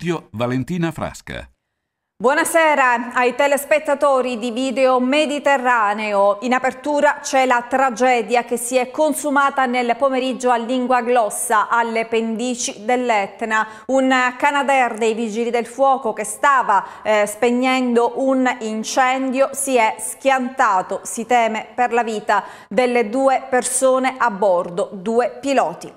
Studio Valentina Frasca. Buonasera ai telespettatori di Video Mediterraneo. In apertura c'è la tragedia che si è consumata nel pomeriggio a Lingua Glossa, alle pendici dell'Etna. Un Canadair dei Vigili del Fuoco che stava eh, spegnendo un incendio si è schiantato, si teme per la vita delle due persone a bordo, due piloti.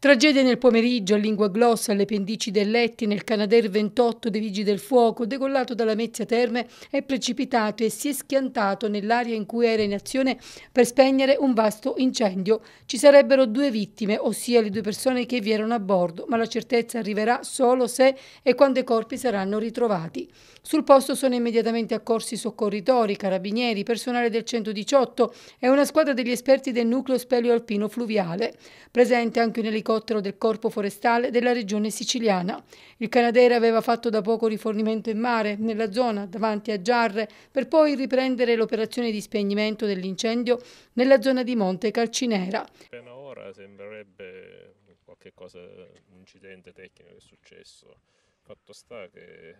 Tragedia nel pomeriggio a Lingua Glossa, alle pendici del Letti, nel Canadair 28 dei Vigili del Fuoco, decollato dalla Mezzia Terme, è precipitato e si è schiantato nell'area in cui era in azione per spegnere un vasto incendio. Ci sarebbero due vittime, ossia le due persone che vi erano a bordo, ma la certezza arriverà solo se e quando i corpi saranno ritrovati. Sul posto sono immediatamente accorsi soccorritori, carabinieri, personale del 118 e una squadra degli esperti del nucleo speleo alpino fluviale. Presente anche un elicottero elicottero del Corpo Forestale della regione siciliana. Il Canadair aveva fatto da poco rifornimento in mare, nella zona, davanti a Giarre, per poi riprendere l'operazione di spegnimento dell'incendio nella zona di Monte Calcinera. Appena ora sembrerebbe qualche cosa, un incidente tecnico che è successo. Fatto sta che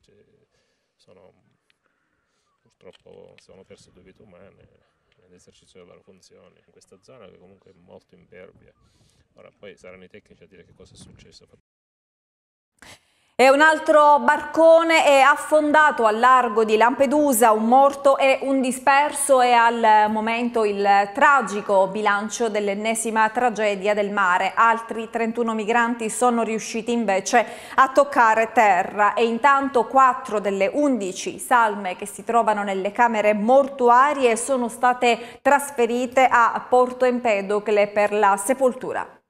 cioè, sono, purtroppo sono perse due vite umane nell'esercizio delle loro funzioni in questa zona che comunque è molto impervia. Ora poi saranno i tecnici a dire che cosa è successo. E un altro barcone è affondato al largo di Lampedusa, un morto e un disperso e al momento il tragico bilancio dell'ennesima tragedia del mare. Altri 31 migranti sono riusciti invece a toccare terra e intanto 4 delle 11 salme che si trovano nelle camere mortuarie sono state trasferite a Porto Empedocle per la sepoltura.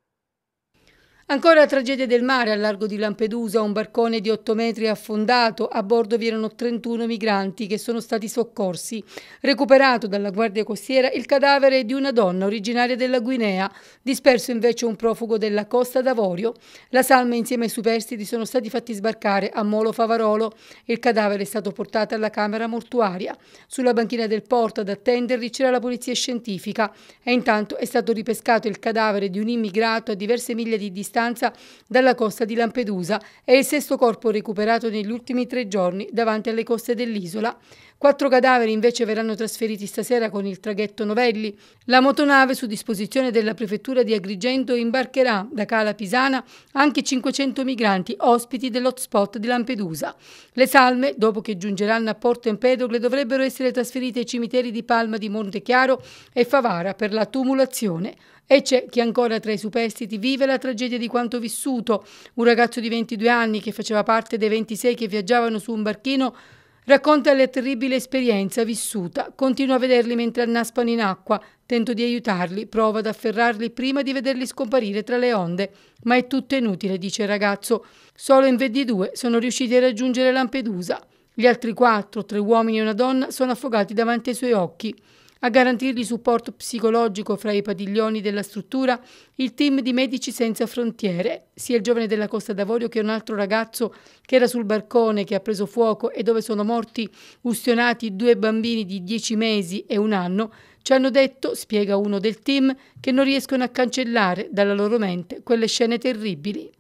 Ancora tragedia del mare al largo di Lampedusa, un barcone di 8 metri affondato, a bordo vi erano 31 migranti che sono stati soccorsi. Recuperato dalla guardia costiera il cadavere di una donna originaria della Guinea, disperso invece un profugo della Costa d'Avorio. La salma insieme ai superstiti sono stati fatti sbarcare a Molo Favarolo. Il cadavere è stato portato alla camera mortuaria. Sulla banchina del porto ad attenderli c'era la polizia scientifica e intanto è stato ripescato il cadavere di un immigrato a diverse miglia di distanza distanza dalla costa di Lampedusa. È il sesto corpo recuperato negli ultimi tre giorni davanti alle coste dell'isola. Quattro cadaveri invece verranno trasferiti stasera con il traghetto Novelli. La motonave su disposizione della prefettura di Agrigento imbarcherà da Cala Pisana anche 500 migranti ospiti dell'hotspot di Lampedusa. Le salme, dopo che giungeranno a Porto Empedocle, dovrebbero essere trasferite ai cimiteri di Palma di Montechiaro e Favara per la tumulazione. E c'è chi ancora tra i superstiti vive la tragedia di quanto vissuto. Un ragazzo di 22 anni che faceva parte dei 26 che viaggiavano su un barchino racconta la terribile esperienza vissuta. Continuo a vederli mentre annaspano in acqua. Tento di aiutarli, provo ad afferrarli prima di vederli scomparire tra le onde. Ma è tutto inutile, dice il ragazzo. Solo in 22 sono riusciti a raggiungere Lampedusa. Gli altri quattro, tre uomini e una donna, sono affogati davanti ai suoi occhi. A garantirgli supporto psicologico fra i padiglioni della struttura il team di Medici Senza Frontiere, sia il giovane della Costa d'Avorio che un altro ragazzo che era sul barcone che ha preso fuoco e dove sono morti ustionati due bambini di dieci mesi e un anno, ci hanno detto, spiega uno del team, che non riescono a cancellare dalla loro mente quelle scene terribili.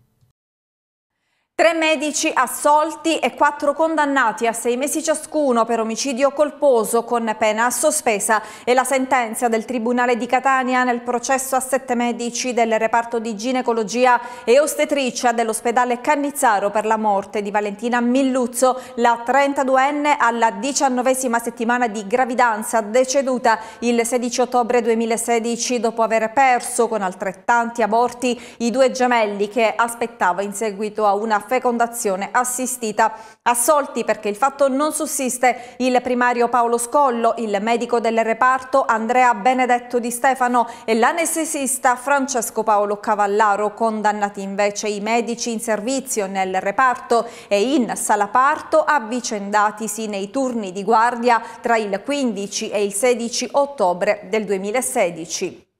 Tre medici assolti e quattro condannati a sei mesi ciascuno per omicidio colposo con pena sospesa. E la sentenza del Tribunale di Catania nel processo a sette medici del reparto di ginecologia e ostetricia dell'ospedale Cannizzaro per la morte di Valentina Milluzzo, la 32enne alla diciannovesima settimana di gravidanza deceduta il 16 ottobre 2016 dopo aver perso con altrettanti aborti i due gemelli che aspettava in seguito a una fecondazione assistita. Assolti perché il fatto non sussiste il primario Paolo Scollo, il medico del reparto Andrea Benedetto Di Stefano e l'anestesista Francesco Paolo Cavallaro, condannati invece i medici in servizio nel reparto e in sala parto avvicendatisi nei turni di guardia tra il 15 e il 16 ottobre del 2016.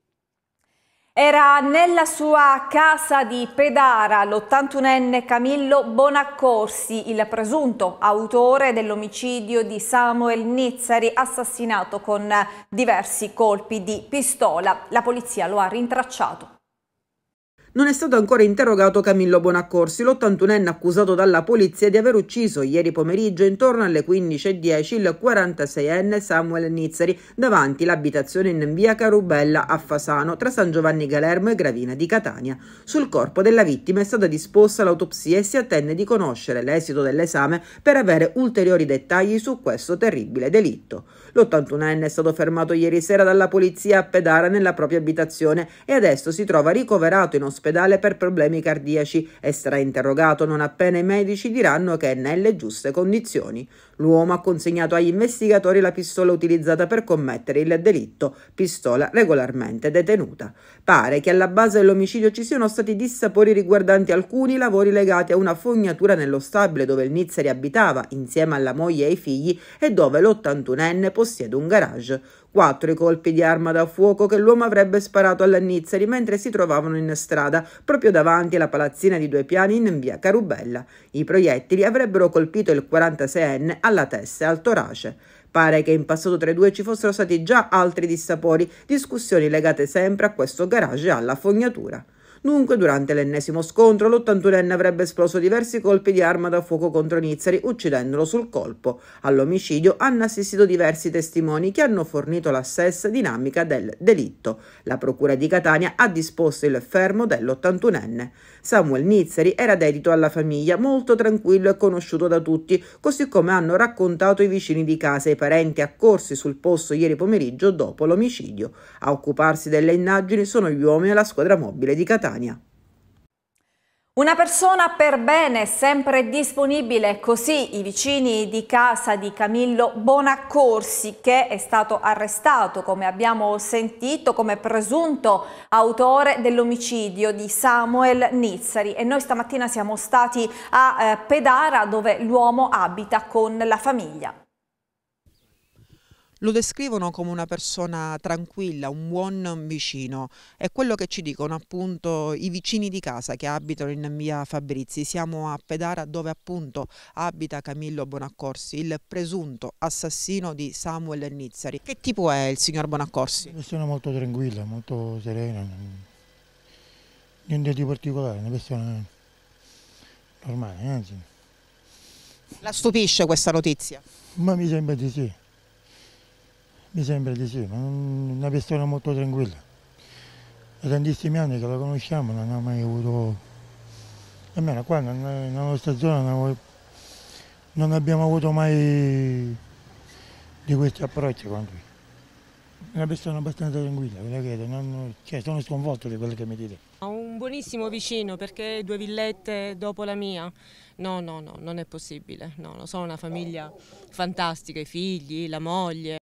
Era nella sua casa di Pedara l'81enne Camillo Bonaccorsi, il presunto autore dell'omicidio di Samuel Nizzari, assassinato con diversi colpi di pistola. La polizia lo ha rintracciato. Non è stato ancora interrogato Camillo Bonaccorsi, l'81enne accusato dalla polizia di aver ucciso ieri pomeriggio intorno alle 15.10 il 46enne Samuel Nizzari davanti l'abitazione in via Carubella a Fasano tra San Giovanni Galermo e Gravina di Catania. Sul corpo della vittima è stata disposta l'autopsia e si attende di conoscere l'esito dell'esame per avere ulteriori dettagli su questo terribile delitto. L'81enne è stato fermato ieri sera dalla polizia a Pedara nella propria abitazione e adesso si trova ricoverato in ospedale per problemi cardiaci e sarà interrogato non appena i medici diranno che è nelle giuste condizioni. L'uomo ha consegnato agli investigatori la pistola utilizzata per commettere il delitto, pistola regolarmente detenuta. Pare che alla base dell'omicidio ci siano stati dissapori riguardanti alcuni lavori legati a una fognatura nello stabile dove il Nizzeri abitava insieme alla moglie e ai figli e dove l'81enne possiede un garage. Quattro i colpi di arma da fuoco che l'uomo avrebbe sparato alla Nizzeri mentre si trovavano in strada, proprio davanti alla palazzina di due piani in via Carubella. I proiettili avrebbero colpito il 46enne alla testa e al torace. Pare che in passato tra i due ci fossero stati già altri dissapori, discussioni legate sempre a questo garage e alla fognatura. Dunque, durante l'ennesimo scontro, l'81enne avrebbe esploso diversi colpi di arma da fuoco contro Nizzari, uccidendolo sul colpo. All'omicidio hanno assistito diversi testimoni che hanno fornito la stessa dinamica del delitto. La Procura di Catania ha disposto il fermo dell'81enne. Samuel Nizzari era dedito alla famiglia, molto tranquillo e conosciuto da tutti, così come hanno raccontato i vicini di casa e i parenti accorsi sul posto ieri pomeriggio dopo l'omicidio. A occuparsi delle indagini sono gli uomini della squadra mobile di Catania. Una persona per bene, sempre disponibile, così i vicini di casa di Camillo Bonaccorsi, che è stato arrestato, come abbiamo sentito, come presunto autore dell'omicidio di Samuel Nizzari. E noi stamattina siamo stati a eh, Pedara, dove l'uomo abita con la famiglia. Lo descrivono come una persona tranquilla, un buon vicino. È quello che ci dicono appunto i vicini di casa che abitano in via Fabrizi. Siamo a Pedara dove appunto abita Camillo Bonaccorsi, il presunto assassino di Samuel Nizzari. Che tipo è il signor Bonaccorsi? Una persona molto tranquilla, molto serena, niente di particolare, una persona normale, anzi. La stupisce questa notizia? Ma mi sembra di sì. Mi sembra di sì, una persona molto tranquilla. Da tantissimi anni che la conosciamo non ha mai avuto, almeno qua nella nostra zona non abbiamo avuto mai di questi approcci con lui. Una persona abbastanza tranquilla, ve la credo, non, cioè, sono sconvolto di quello che mi dite. Un buonissimo vicino perché due villette dopo la mia. No, no, no, non è possibile. No, sono una famiglia fantastica, i figli, la moglie.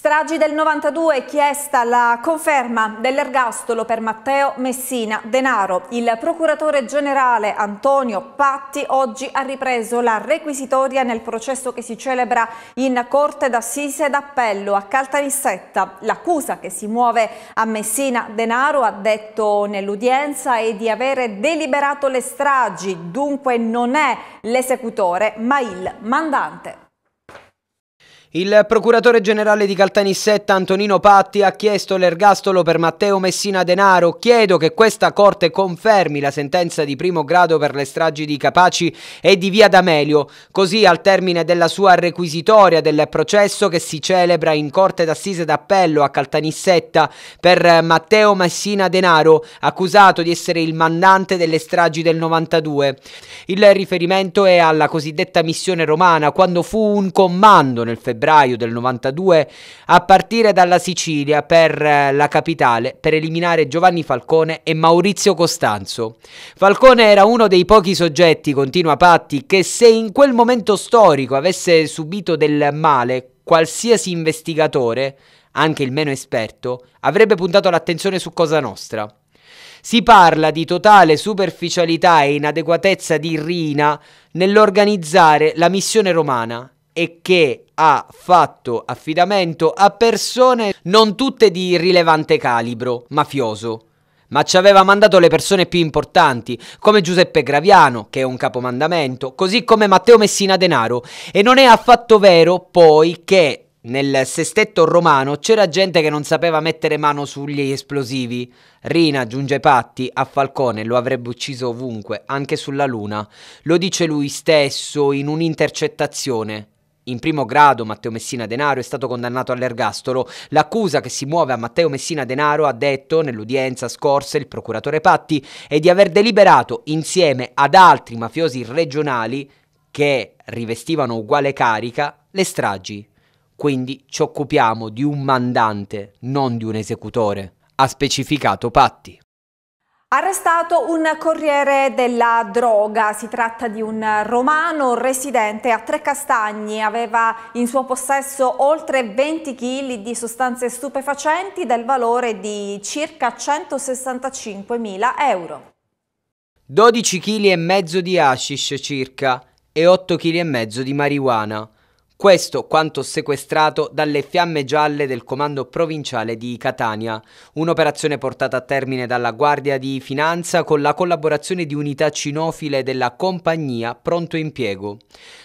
Stragi del 92, chiesta la conferma dell'ergastolo per Matteo Messina Denaro. Il procuratore generale Antonio Patti oggi ha ripreso la requisitoria nel processo che si celebra in Corte d'Assise d'Appello a Caltanissetta. L'accusa che si muove a Messina Denaro, ha detto nell'udienza, è di avere deliberato le stragi, dunque non è l'esecutore ma il mandante. Il procuratore generale di Caltanissetta Antonino Patti ha chiesto l'ergastolo per Matteo Messina Denaro. Chiedo che questa corte confermi la sentenza di primo grado per le stragi di Capaci e di Via D'Amelio. Così al termine della sua requisitoria del processo che si celebra in corte d'assise d'appello a Caltanissetta per Matteo Messina Denaro, accusato di essere il mandante delle stragi del 92. Il riferimento è alla cosiddetta missione romana, quando fu un comando nel febbraio febbraio del 92 a partire dalla Sicilia per eh, la capitale per eliminare Giovanni Falcone e Maurizio Costanzo. Falcone era uno dei pochi soggetti, continua Patti, che se in quel momento storico avesse subito del male, qualsiasi investigatore, anche il meno esperto, avrebbe puntato l'attenzione su Cosa Nostra. Si parla di totale superficialità e inadeguatezza di Rina nell'organizzare la missione romana e che ha fatto affidamento a persone non tutte di rilevante calibro mafioso ma ci aveva mandato le persone più importanti, come Giuseppe Graviano, che è un capomandamento, così come Matteo Messina Denaro. E non è affatto vero, poi, che nel sestetto romano c'era gente che non sapeva mettere mano sugli esplosivi. Rina, aggiunge Patti, a Falcone lo avrebbe ucciso ovunque, anche sulla Luna. Lo dice lui stesso in un'intercettazione. In primo grado Matteo Messina Denaro è stato condannato all'ergastolo. L'accusa che si muove a Matteo Messina Denaro, ha detto nell'udienza scorsa il procuratore Patti, è di aver deliberato insieme ad altri mafiosi regionali che rivestivano uguale carica le stragi. Quindi ci occupiamo di un mandante, non di un esecutore, ha specificato Patti. Arrestato un corriere della droga, si tratta di un romano residente a Trecastagni, aveva in suo possesso oltre 20 kg di sostanze stupefacenti del valore di circa 165 mila euro. 12 kg e mezzo di hashish circa e 8 kg e mezzo di marijuana. Questo quanto sequestrato dalle fiamme gialle del comando provinciale di Catania, un'operazione portata a termine dalla Guardia di Finanza con la collaborazione di unità cinofile della compagnia Pronto Impiego.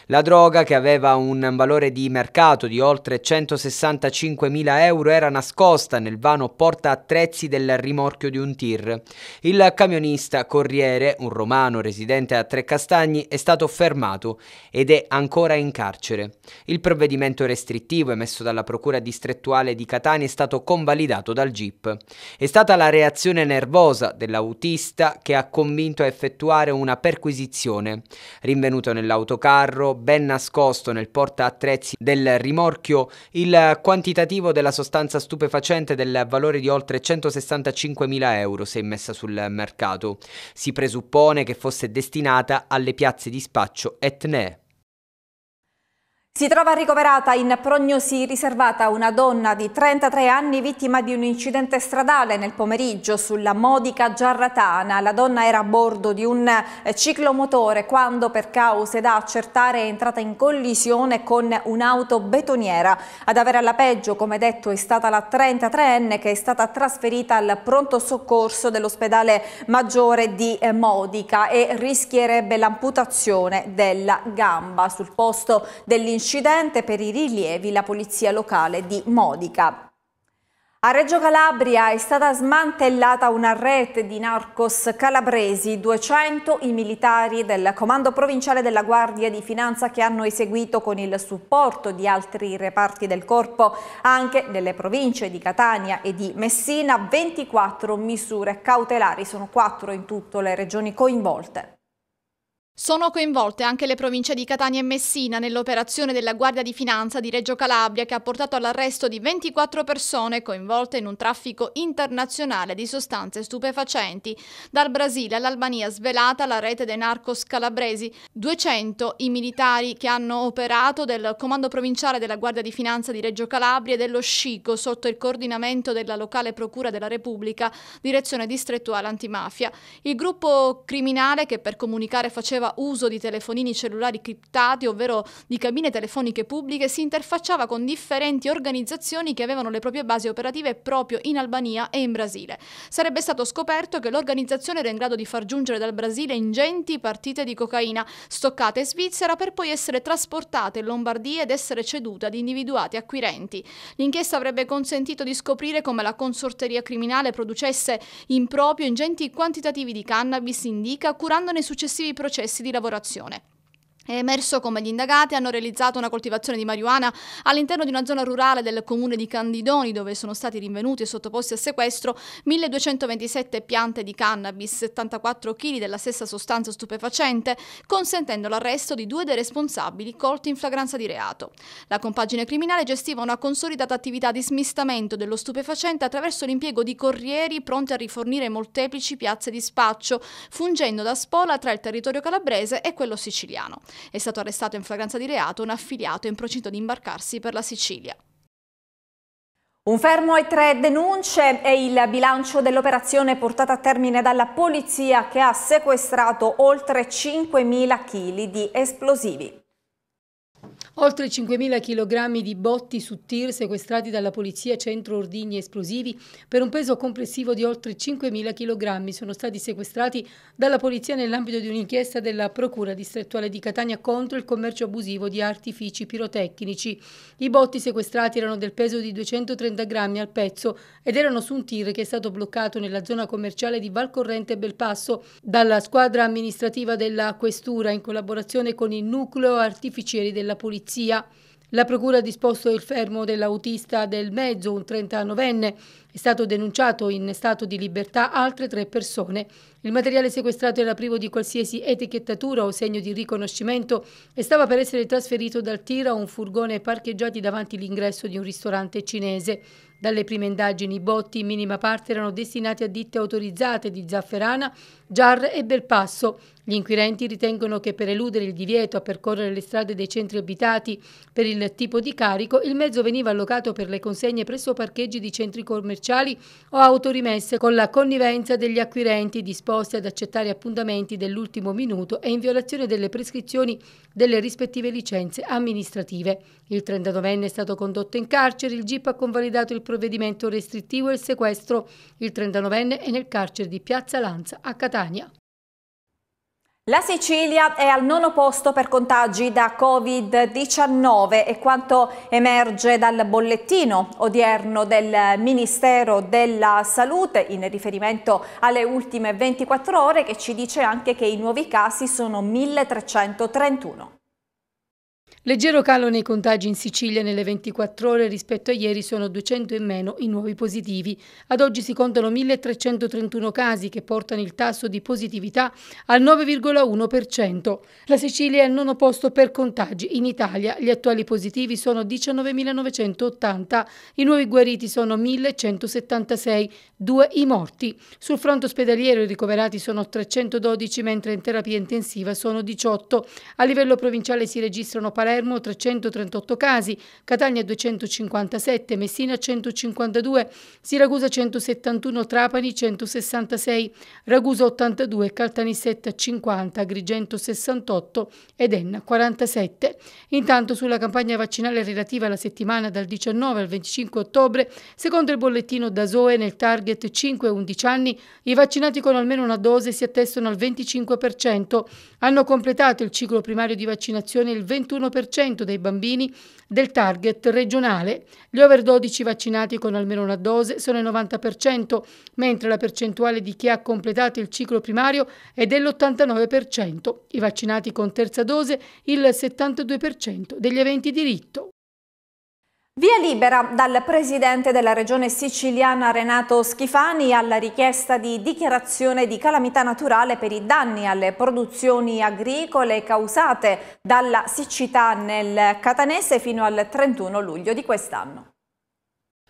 La droga, che aveva un valore di mercato di oltre 165.000 euro, era nascosta nel vano porta attrezzi del rimorchio di un tir. Il camionista Corriere, un romano residente a Trecastagni, è stato fermato ed è ancora in carcere. Il provvedimento restrittivo emesso dalla Procura distrettuale di Catania è stato convalidato dal GIP. È stata la reazione nervosa dell'autista che ha convinto a effettuare una perquisizione. Rinvenuto nell'autocarro, ben nascosto nel porta attrezzi del rimorchio il quantitativo della sostanza stupefacente del valore di oltre 165.000 euro se immessa sul mercato. Si presuppone che fosse destinata alle piazze di spaccio etnee. Si trova ricoverata in prognosi riservata una donna di 33 anni vittima di un incidente stradale nel pomeriggio sulla Modica Giarratana. La donna era a bordo di un eh, ciclomotore quando per cause da accertare è entrata in collisione con un'auto betoniera. Ad avere alla peggio, come detto, è stata la 33enne che è stata trasferita al pronto soccorso dell'ospedale maggiore di eh, Modica e rischierebbe l'amputazione della gamba. Sul posto dell'incidente incidente per i rilievi la polizia locale di Modica. A Reggio Calabria è stata smantellata una rete di narcos calabresi, 200 i militari del Comando Provinciale della Guardia di Finanza che hanno eseguito con il supporto di altri reparti del corpo anche nelle province di Catania e di Messina 24 misure cautelari, sono quattro in tutto le regioni coinvolte. Sono coinvolte anche le province di Catania e Messina nell'operazione della Guardia di Finanza di Reggio Calabria che ha portato all'arresto di 24 persone coinvolte in un traffico internazionale di sostanze stupefacenti. Dal Brasile all'Albania svelata la rete dei narcos calabresi. 200 i militari che hanno operato del Comando Provinciale della Guardia di Finanza di Reggio Calabria e dello Scico sotto il coordinamento della locale Procura della Repubblica, direzione distrettuale antimafia. Il gruppo criminale che per comunicare faceva faceva uso di telefonini cellulari criptati, ovvero di cabine telefoniche pubbliche, si interfacciava con differenti organizzazioni che avevano le proprie basi operative proprio in Albania e in Brasile. Sarebbe stato scoperto che l'organizzazione era in grado di far giungere dal Brasile ingenti partite di cocaina stoccate in Svizzera per poi essere trasportate in Lombardia ed essere cedute ad individuati acquirenti. L'inchiesta avrebbe consentito di scoprire come la consorteria criminale producesse in proprio ingenti quantitativi di cannabis indica curandone successivi processi processi di lavorazione. È emerso come gli indagati hanno realizzato una coltivazione di marijuana all'interno di una zona rurale del comune di Candidoni dove sono stati rinvenuti e sottoposti a sequestro 1227 piante di cannabis, 74 kg della stessa sostanza stupefacente, consentendo l'arresto di due dei responsabili colti in flagranza di reato. La compagine criminale gestiva una consolidata attività di smistamento dello stupefacente attraverso l'impiego di corrieri pronti a rifornire molteplici piazze di spaccio, fungendo da spola tra il territorio calabrese e quello siciliano. È stato arrestato in flagranza di reato un affiliato in procinto di imbarcarsi per la Sicilia. Un fermo e tre denunce è il bilancio dell'operazione portata a termine dalla polizia che ha sequestrato oltre 5.000 kg di esplosivi. Oltre 5.000 kg di botti su tir sequestrati dalla polizia centro ordigni esplosivi per un peso complessivo di oltre 5.000 kg sono stati sequestrati dalla polizia nell'ambito di un'inchiesta della Procura distrettuale di Catania contro il commercio abusivo di artifici pirotecnici. I botti sequestrati erano del peso di 230 grammi al pezzo ed erano su un tir che è stato bloccato nella zona commerciale di Valcorrente Belpasso dalla squadra amministrativa della Questura in collaborazione con il nucleo artificieri della polizia polizia. La procura ha disposto il fermo dell'autista del mezzo, un 39enne. È stato denunciato in stato di libertà altre tre persone. Il materiale sequestrato era privo di qualsiasi etichettatura o segno di riconoscimento e stava per essere trasferito dal tir a un furgone parcheggiati davanti l'ingresso di un ristorante cinese. Dalle prime indagini i botti in minima parte erano destinati a ditte autorizzate di Zafferana, Giar e Belpasso. Gli inquirenti ritengono che per eludere il divieto a percorrere le strade dei centri abitati per il tipo di carico, il mezzo veniva allocato per le consegne presso parcheggi di centri commerciali o autorimesse con la connivenza degli acquirenti disposti ad accettare appuntamenti dell'ultimo minuto e in violazione delle prescrizioni delle rispettive licenze amministrative. Il 39enne è stato condotto in carcere, il GIP ha convalidato il provvedimento restrittivo e il sequestro. Il 39enne è nel carcere di Piazza Lanza a Catania. La Sicilia è al nono posto per contagi da Covid-19 e quanto emerge dal bollettino odierno del Ministero della Salute in riferimento alle ultime 24 ore che ci dice anche che i nuovi casi sono 1331. Leggero calo nei contagi in Sicilia nelle 24 ore rispetto a ieri sono 200 in meno i nuovi positivi. Ad oggi si contano 1331 casi che portano il tasso di positività al 9,1%. La Sicilia è al nono posto per contagi. In Italia gli attuali positivi sono 19.980, i nuovi guariti sono 1.176, due i morti. Sul fronte ospedaliero i ricoverati sono 312 mentre in terapia intensiva sono 18. A livello provinciale si registrano Palermo Palermo 338 casi, Catania 257, Messina 152, Siracusa 171, Trapani 166, Ragusa 82, Caltanissetta 50, Agrigento 68 ed Enna 47. Intanto sulla campagna vaccinale relativa alla settimana dal 19 al 25 ottobre, secondo il bollettino da Zoe nel target 5-11 anni, i vaccinati con almeno una dose si attestano al 25%, hanno completato il ciclo primario di vaccinazione il 21% 10% dei bambini del target regionale. Gli over 12 vaccinati con almeno una dose sono il 90%, mentre la percentuale di chi ha completato il ciclo primario è dell'89%. I vaccinati con terza dose il 72% degli aventi diritto. Via libera dal presidente della regione siciliana Renato Schifani alla richiesta di dichiarazione di calamità naturale per i danni alle produzioni agricole causate dalla siccità nel Catanese fino al 31 luglio di quest'anno.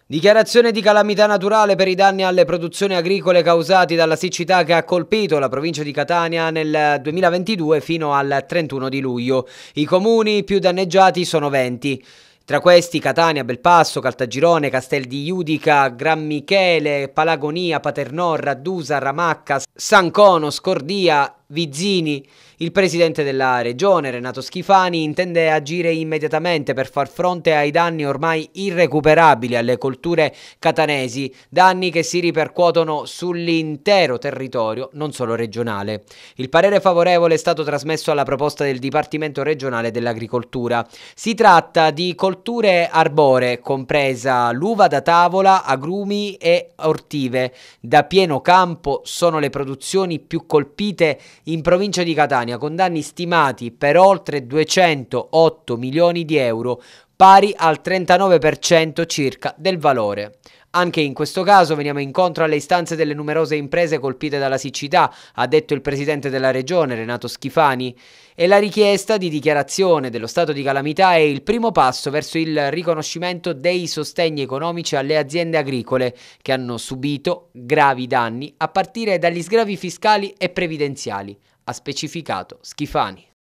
Dichiarazione di calamità naturale per i danni alle produzioni agricole causati dalla siccità che ha colpito la provincia di Catania nel 2022 fino al 31 di luglio. I comuni più danneggiati sono 20. Tra questi Catania, Belpasso, Caltagirone, Castel di Iudica, Gran Michele, Palagonia, Paternò, Raddusa, Ramacca, Sancono, Scordia, Vizzini. Il presidente della regione, Renato Schifani, intende agire immediatamente per far fronte ai danni ormai irrecuperabili alle colture catanesi, danni che si ripercuotono sull'intero territorio, non solo regionale. Il parere favorevole è stato trasmesso alla proposta del Dipartimento regionale dell'agricoltura. Si tratta di colture arboree, compresa l'uva da tavola, agrumi e ortive. Da pieno campo sono le produzioni più colpite in provincia di Catania con danni stimati per oltre 208 milioni di euro, pari al 39% circa del valore. Anche in questo caso veniamo incontro alle istanze delle numerose imprese colpite dalla siccità, ha detto il presidente della regione Renato Schifani, e la richiesta di dichiarazione dello stato di calamità è il primo passo verso il riconoscimento dei sostegni economici alle aziende agricole che hanno subito gravi danni a partire dagli sgravi fiscali e previdenziali ha specificato Schifani.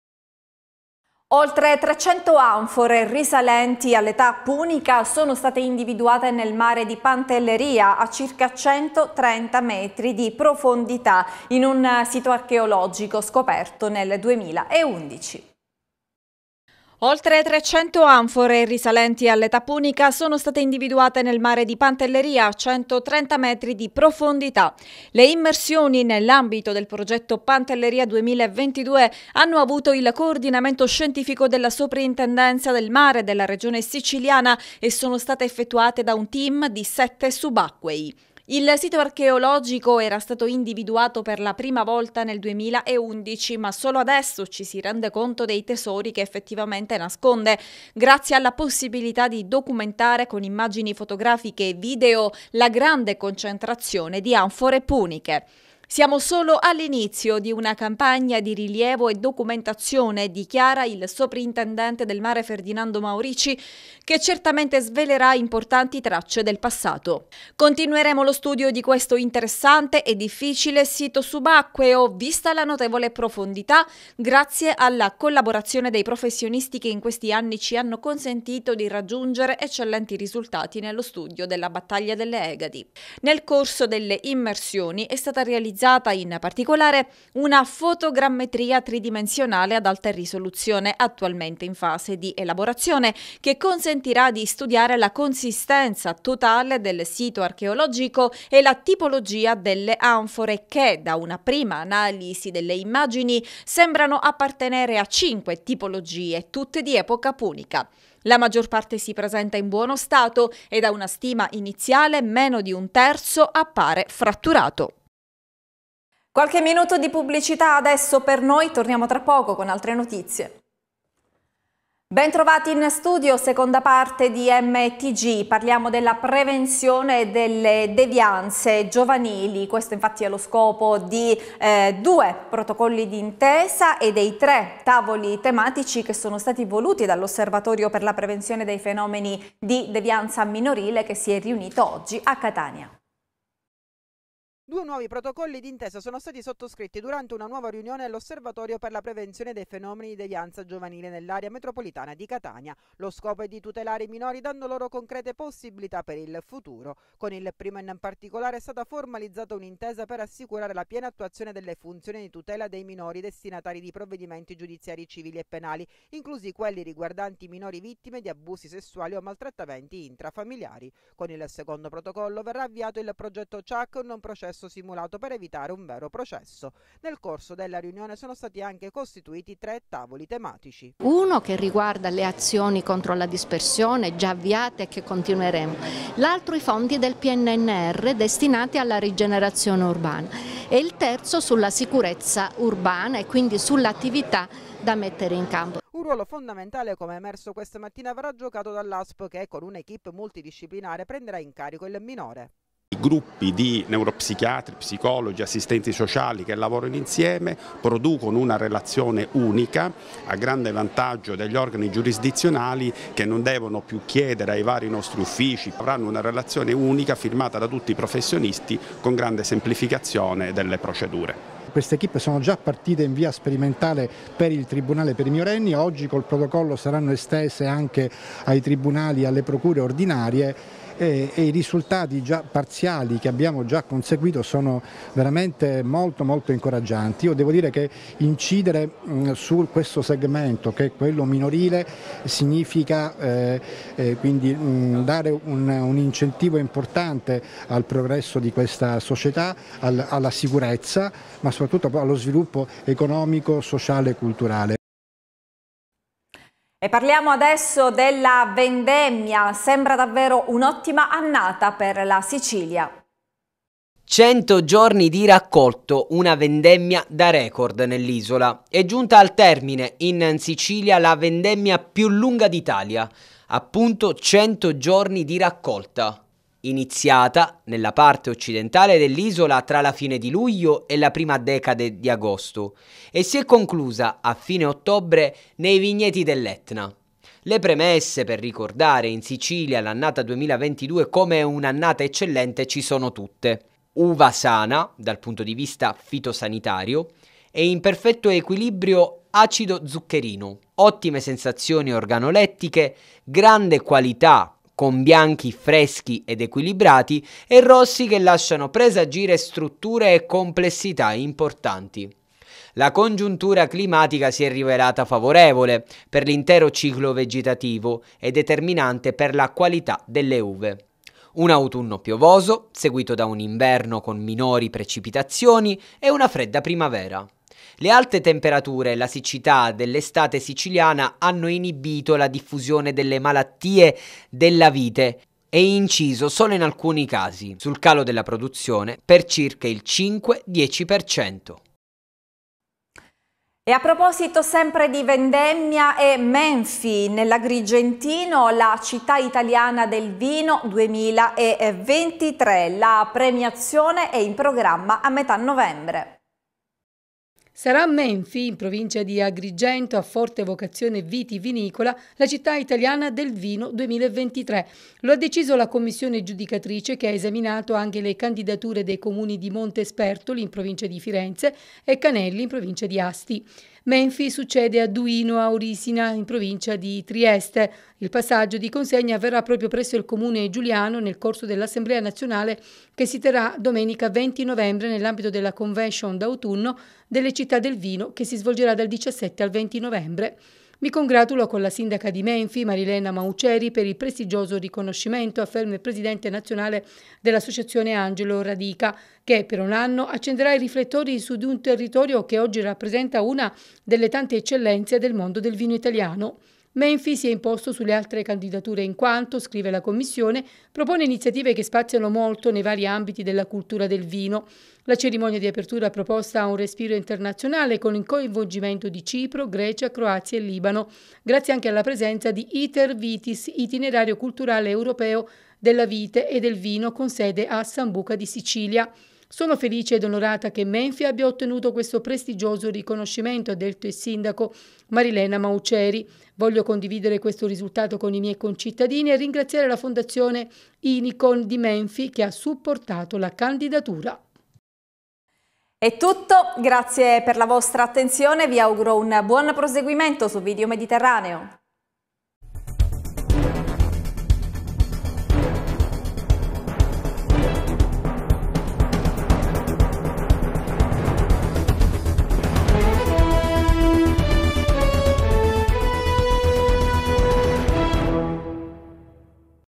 Oltre 300 anfore risalenti all'età punica sono state individuate nel mare di Pantelleria a circa 130 metri di profondità in un sito archeologico scoperto nel 2011. Oltre 300 anfore risalenti all'età punica sono state individuate nel mare di Pantelleria a 130 metri di profondità. Le immersioni nell'ambito del progetto Pantelleria 2022 hanno avuto il coordinamento scientifico della Soprintendenza del Mare della regione siciliana e sono state effettuate da un team di sette subacquei. Il sito archeologico era stato individuato per la prima volta nel 2011, ma solo adesso ci si rende conto dei tesori che effettivamente nasconde, grazie alla possibilità di documentare con immagini fotografiche e video la grande concentrazione di anfore puniche. Siamo solo all'inizio di una campagna di rilievo e documentazione, dichiara il soprintendente del mare Ferdinando Maurici, che certamente svelerà importanti tracce del passato. Continueremo lo studio di questo interessante e difficile sito subacqueo, vista la notevole profondità, grazie alla collaborazione dei professionisti che in questi anni ci hanno consentito di raggiungere eccellenti risultati nello studio della battaglia delle Egadi. Nel corso delle immersioni è stata realizzata realizzata in particolare una fotogrammetria tridimensionale ad alta risoluzione attualmente in fase di elaborazione che consentirà di studiare la consistenza totale del sito archeologico e la tipologia delle anfore che da una prima analisi delle immagini sembrano appartenere a cinque tipologie, tutte di epoca punica. La maggior parte si presenta in buono stato e da una stima iniziale meno di un terzo appare fratturato. Qualche minuto di pubblicità adesso per noi, torniamo tra poco con altre notizie. Bentrovati in studio, seconda parte di MTG, parliamo della prevenzione delle devianze giovanili, questo infatti è lo scopo di eh, due protocolli d'intesa e dei tre tavoli tematici che sono stati voluti dall'Osservatorio per la prevenzione dei fenomeni di devianza minorile che si è riunito oggi a Catania. Due nuovi protocolli d'intesa sono stati sottoscritti durante una nuova riunione all'Osservatorio per la prevenzione dei fenomeni di devianza giovanile nell'area metropolitana di Catania. Lo scopo è di tutelare i minori dando loro concrete possibilità per il futuro. Con il primo in particolare è stata formalizzata un'intesa per assicurare la piena attuazione delle funzioni di tutela dei minori destinatari di provvedimenti giudiziari civili e penali, inclusi quelli riguardanti minori vittime di abusi sessuali o maltrattamenti intrafamiliari. Con il secondo protocollo verrà avviato il progetto CHAC, un processo processo simulato per evitare un vero processo. Nel corso della riunione sono stati anche costituiti tre tavoli tematici. Uno che riguarda le azioni contro la dispersione già avviate e che continueremo, l'altro i fondi del PNNR destinati alla rigenerazione urbana e il terzo sulla sicurezza urbana e quindi sull'attività da mettere in campo. Un ruolo fondamentale, come emerso questa mattina, verrà giocato dall'ASP che con un'equipe multidisciplinare prenderà in carico il minore gruppi di neuropsichiatri, psicologi, assistenti sociali che lavorano insieme producono una relazione unica a grande vantaggio degli organi giurisdizionali che non devono più chiedere ai vari nostri uffici, avranno una relazione unica firmata da tutti i professionisti con grande semplificazione delle procedure. Queste equip sono già partite in via sperimentale per il Tribunale per i minorenni, oggi col protocollo saranno estese anche ai tribunali e alle procure ordinarie e, e, i risultati già parziali che abbiamo già conseguito sono veramente molto molto incoraggianti. Io devo dire che incidere mh, su questo segmento che è quello minorile significa eh, eh, quindi mh, dare un, un, incentivo importante al progresso di questa società, al, alla sicurezza ma soprattutto allo sviluppo economico, sociale e culturale. E parliamo adesso della vendemmia, sembra davvero un'ottima annata per la Sicilia. 100 giorni di raccolto, una vendemmia da record nell'isola. È giunta al termine in Sicilia la vendemmia più lunga d'Italia, appunto 100 giorni di raccolta iniziata nella parte occidentale dell'isola tra la fine di luglio e la prima decade di agosto e si è conclusa a fine ottobre nei vigneti dell'Etna. Le premesse per ricordare in Sicilia l'annata 2022 come un'annata eccellente ci sono tutte. Uva sana dal punto di vista fitosanitario e in perfetto equilibrio acido zuccherino, ottime sensazioni organolettiche, grande qualità con bianchi freschi ed equilibrati e rossi che lasciano presagire strutture e complessità importanti. La congiuntura climatica si è rivelata favorevole per l'intero ciclo vegetativo e determinante per la qualità delle uve. Un autunno piovoso, seguito da un inverno con minori precipitazioni e una fredda primavera. Le alte temperature e la siccità dell'estate siciliana hanno inibito la diffusione delle malattie della vite e inciso solo in alcuni casi sul calo della produzione per circa il 5-10%. E a proposito sempre di vendemmia e Menfi, nell'Agrigentino, la città italiana del vino 2023. La premiazione è in programma a metà novembre. Sarà Menfi, in provincia di Agrigento, a forte vocazione vitivinicola, la città italiana del vino 2023. Lo ha deciso la commissione giudicatrice che ha esaminato anche le candidature dei comuni di Montespertoli, in provincia di Firenze, e Canelli, in provincia di Asti. Menfi succede a Duino Aurisina in provincia di Trieste. Il passaggio di consegna avverrà proprio presso il comune giuliano nel corso dell'Assemblea nazionale che si terrà domenica 20 novembre nell'ambito della convention d'autunno delle città del vino che si svolgerà dal 17 al 20 novembre. Mi congratulo con la sindaca di Menfi, Marilena Mauceri, per il prestigioso riconoscimento, afferma il presidente nazionale dell'associazione Angelo Radica, che per un anno accenderà i riflettori su di un territorio che oggi rappresenta una delle tante eccellenze del mondo del vino italiano. Menfi si è imposto sulle altre candidature in quanto, scrive la Commissione, propone iniziative che spaziano molto nei vari ambiti della cultura del vino. La cerimonia di apertura proposta ha un respiro internazionale con il coinvolgimento di Cipro, Grecia, Croazia e Libano, grazie anche alla presenza di ITER Vitis, itinerario culturale europeo della vite e del vino con sede a Sambuca di Sicilia. Sono felice ed onorata che Menfi abbia ottenuto questo prestigioso riconoscimento, ha detto il sindaco Marilena Mauceri. Voglio condividere questo risultato con i miei concittadini e ringraziare la Fondazione Inicon di Menfi che ha supportato la candidatura. È tutto, grazie per la vostra attenzione, vi auguro un buon proseguimento su Video Mediterraneo.